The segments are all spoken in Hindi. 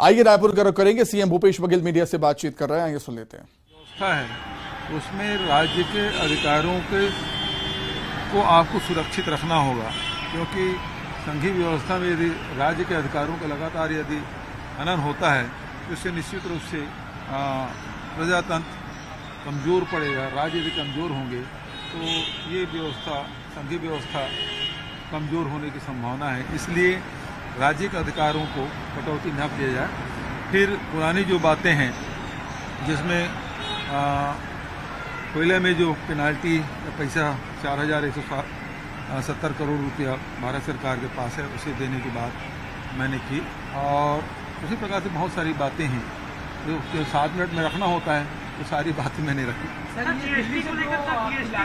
आइए रायपुर का रुख करेंगे। सीएम भूपेश बघेल मीडिया से बातचीत कर रहे हैं, आइए सुन लेते हैं। व्यवस्था है। उसमें राज्य के अधिकारों के, को आपको सुरक्षित रखना होगा, क्योंकि संघीय व्यवस्था में यदि राज्य के अधिकारों का लगातार यदि हनन होता है तो इससे निश्चित रूप से प्रजातंत्र कमज़ोर पड़ेगा, राज्य यदि कमज़ोर होंगे तो ये व्यवस्था, संघीय व्यवस्था कमज़ोर होने की संभावना है। इसलिए राज्य के अधिकारों को कटौती न किया जाए। फिर पुरानी जो बातें हैं जिसमें कोयले में जो पेनाल्टी पैसा चार हज़ार एक सौ सत्तर करोड़ रुपया भारत सरकार के पास है उसे देने की बात मैंने की। और उसी प्रकार से बहुत सारी बातें हैं जो जो सात मिनट में रखना होता है वो सारी बातें मैंने रखी। सर जीएसटी को लेकर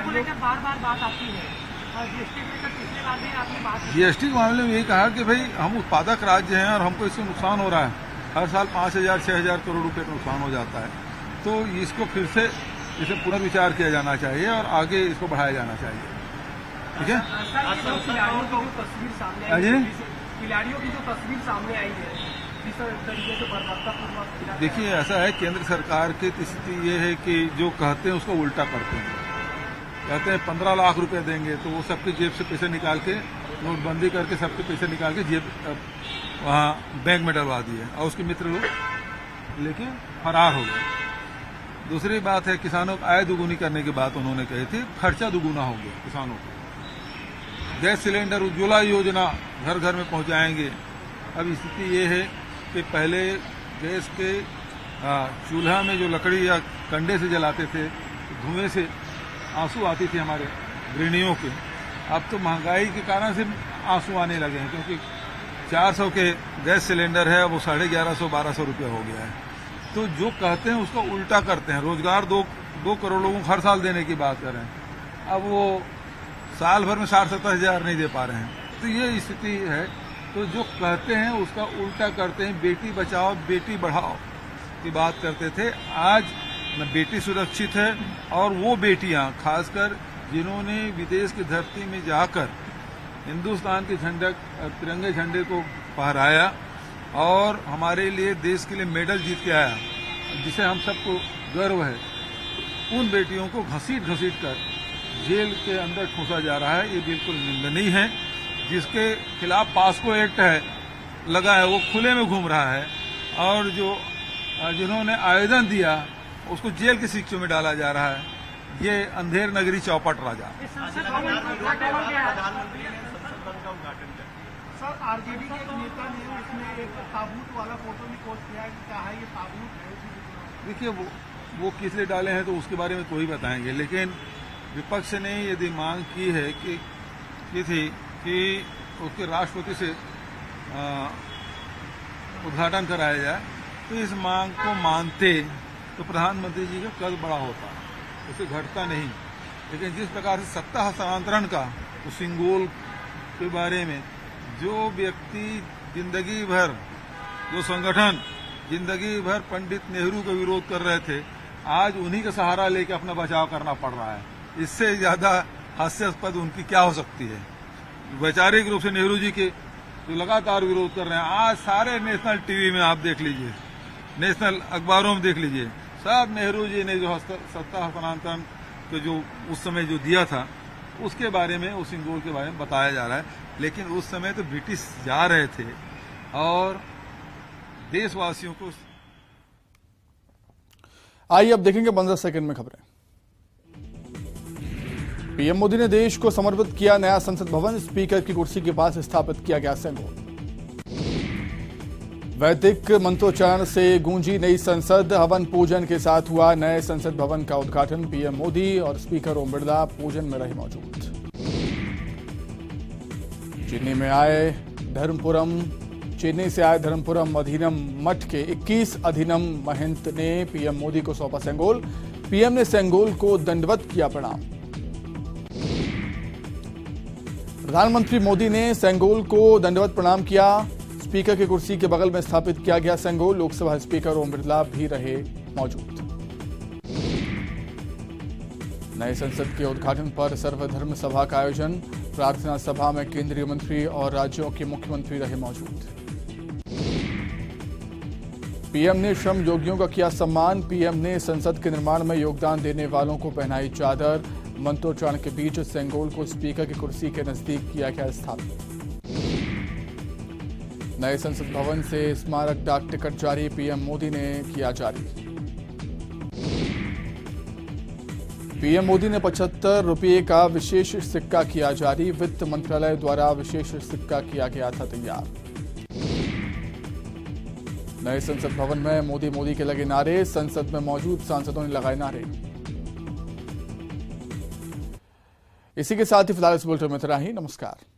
को लेकर बार बार बात आती है। जीएसटी को बात की। जीएसटी के मामले में यही कहा कि भाई हम उत्पादक राज्य हैं और हमको इससे नुकसान हो रहा है। हर साल पाँच हज़ार छः हज़ार करोड़ रुपए का नुकसान हो जाता है। तो इसको फिर से इसे पुनर्विचार किया जाना चाहिए और आगे इसको बढ़ाया जाना चाहिए। ठीक है? ये जो खिलाड़ियों की जो तस्वीर सामने हाँ आई है है। देखिए ऐसा है केंद्र सरकार की स्थिति ये है कि जो कहते हैं उसको उल्टा करते हैं। कहते हैं पंद्रह लाख रुपए देंगे तो वो सबके जेब से पैसे निकाल के, नोटबंदी करके सबके पैसे निकाल के जेब वहाँ बैंक में डलवा दिए और उसके मित्र लोग लेके फरार हो गए। दूसरी बात है, किसानों को आय दुगुनी करने की बात उन्होंने कही थी, खर्चा दुगुना हो गया किसानों को। गैस सिलेंडर उज्ज्वला योजना घर घर में पहुंचाएँगे। अब स्थिति ये है कि पहले गैस के चूल्हा में जो लकड़ी या कंडे से जलाते थे, धुएँ से आँसू आती थी हमारे गृहणियों के। अब तो महँगाई के कारण से आँसू आने लगे हैं, क्योंकि 400 के गैस सिलेंडर है वो साढ़े ग्यारह सौ, बारह सौ रुपया हो गया है। तो जो कहते हैं उसको उल्टा करते हैं। रोज़गार दो दो करोड़ लोगों को हर साल देने की बात कर रहे हैं। अब वो साल भर में साठ सत्तर हज़ार नहीं दे पा रहे हैं। तो ये स्थिति है। तो जो कहते हैं उसका उल्टा करते हैं, बेटी बचाओ, बेटी बढ़ाओ की बात करते थे। आज न बेटी सुरक्षित है और वो बेटियाँ खासकर जिन्होंने विदेश की धरती में जाकर हिंदुस्तान के झंडा, तिरंगे झंडे को फहराया और हमारे लिए देश के लिए मेडल जीत के आया, जिसे हम सबको गर्व है। उन बेटियों को घसीट घसीट कर जेल के अंदर ठूसा जा रहा है। ये बिल्कुल निंदनीय है। जिसके खिलाफ पास्को एक्ट है, लगा है, वो खुले में घूम रहा है और जो, जिन्होंने आवेदन दिया उसको जेल की शिक्षों में डाला जा रहा है। ये अंधेर नगरी चौपट राजा। सर आरजेडी के एक नेता ने उसमें एक ताबूत वाला फ़ोटो भी पोस्ट किया कि कहा ये ताबूत है। देखिए वो वो किस लिए डाले हैं तो उसके बारे में तो ही बताएँगे लेकिन विपक्ष ने यदि मांग की है कि की थी कि उसके राष्ट्रपति से उद्घाटन कराया जाए तो इस मांग को मानते तो प्रधानमंत्री जी का कद बड़ा होता उसे घटता नहीं। लेकिन जिस प्रकार से सत्ता हस्तांतरण का, उस सिंगोल के बारे में, जो व्यक्ति ज़िंदगी भर, जो संगठन ज़िंदगी भर पंडित नेहरू का विरोध कर रहे थे, आज उन्हीं का सहारा लेकर अपना बचाव करना पड़ रहा है। इससे ज़्यादा हास्यास्पद उनकी क्या हो सकती है? वैचारिक रूप से नेहरू जी के जो लगातार विरोध कर रहे हैं, आज सारे नेशनल टीवी में आप देख लीजिए, नेशनल अखबारों में देख लीजिए सब नेहरू जी ने जो सत्ता हस्तांतरण के जो उस समय जो दिया था, उसके बारे में, उस सिंगोल के बारे में बताया जा रहा है। लेकिन उस समय तो ब्रिटिश जा रहे थे और देशवासियों को आइए अब देखेंगे पंद्रह सेकंड में खबरें। पीएम मोदी ने देश को समर्पित किया नया संसद भवन, स्पीकर की कुर्सी के पास स्थापित किया गया सेंगोल वैदिक मंत्रोच्चारण से गूंजी नई संसद। हवन पूजन के साथ हुआ नए संसद भवन का उद्घाटन। पीएम मोदी और स्पीकर ओम बिरला पूजन में रहे मौजूद। चेन्नई में आए धर्मपुरम। चेन्नई से आए धर्मपुरम अधीनम मठ के 21 अधीनम महंत ने पीएम मोदी को सौंपा सेंगोल। पीएम ने सेंगोल को दंडवत किया प्रणाम। प्रधानमंत्री मोदी ने सेंगोल को दंडवत प्रणाम किया। स्पीकर की कुर्सी के बगल में स्थापित किया गया सेंगोल लोकसभा स्पीकर ओम बिरला भी रहे मौजूद। नए संसद के उद्घाटन पर सर्वधर्म सभा का आयोजन, प्रार्थना सभा में केंद्रीय मंत्री और राज्यों के मुख्यमंत्री रहे मौजूद। पीएम ने श्रम योगियों का किया सम्मान, पीएम ने संसद के निर्माण में योगदान देने वालों को पहनाई चादर, मंत्रोच्चारण के बीच सेंगोल को स्पीकर की कुर्सी के नज़दीक किया गया स्थापित नए संसद भवन से स्मारक डाक टिकट जारी, पीएम मोदी ने किया जारी। पीएम मोदी ने पचहत्तर रुपये का विशेष सिक्का किया जारी, वित्त मंत्रालय द्वारा विशेष सिक्का किया गया था तैयार। नए संसद भवन में मोदी मोदी के लगे नारे, संसद में मौजूद सांसदों ने लगाए नारे। इसी के साथ ही फ़िलहाल इस बुलेटिन में इतना ही, नमस्कार।